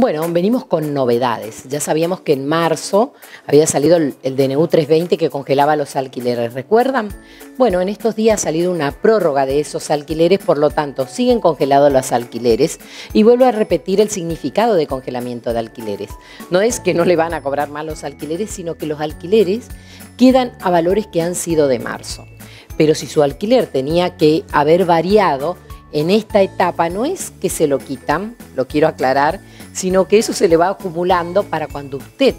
Bueno, venimos con novedades. Ya sabíamos que en marzo había salido el, DNU 320 que congelaba los alquileres. ¿Recuerdan? Bueno, en estos días ha salido una prórroga de esos alquileres, por lo tanto, siguen congelados los alquileres y vuelvo a repetir el significado de congelamiento de alquileres. No es que no le van a cobrar más los alquileres, sino que los alquileres quedan a valores que han sido de marzo. Pero si su alquiler tenía que haber variado, en esta etapa no es que se lo quitan, lo quiero aclarar, sino que eso se le va acumulando para cuando usted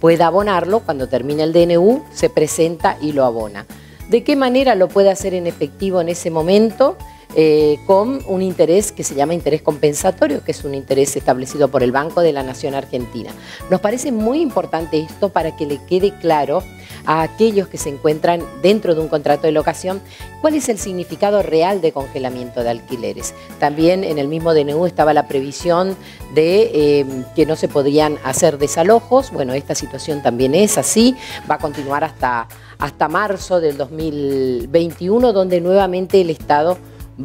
pueda abonarlo, cuando termine el DNU, se presenta y lo abona. ¿De qué manera lo puede hacer en efectivo en ese momento? Eh, con un interés que se llama interés compensatorio, que es un interés establecido por el Banco de la Nación Argentina. Nos parece muy importante esto para que le quede claro a aquellos que se encuentran dentro de un contrato de locación cuál es el significado real de congelamiento de alquileres. También en el mismo DNU estaba la previsión de eh, que no se podían hacer desalojos. Bueno, esta situación también es así, va a continuar hasta, hasta marzo del 2021, donde nuevamente el Estado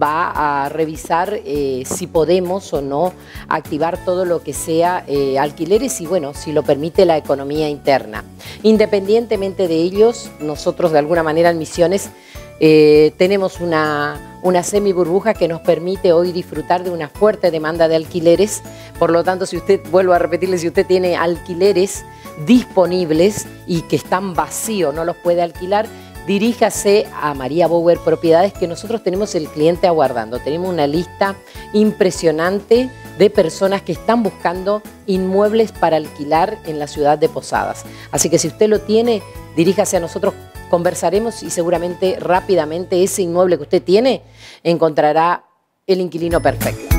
va a revisar eh, si podemos o no activar todo lo que sea eh, alquileres y bueno, si lo permite la economía interna. Independientemente de ellos, nosotros de alguna manera en Misiones eh, tenemos una, una semi burbuja que nos permite hoy disfrutar de una fuerte demanda de alquileres. Por lo tanto, si usted, vuelvo a repetirle, si usted tiene alquileres disponibles y que están vacíos, no los puede alquilar, diríjase a María Bower Propiedades que nosotros tenemos el cliente aguardando. Tenemos una lista impresionante de personas que están buscando inmuebles para alquilar en la ciudad de Posadas. Así que si usted lo tiene, diríjase a nosotros, conversaremos y seguramente rápidamente ese inmueble que usted tiene encontrará el inquilino perfecto.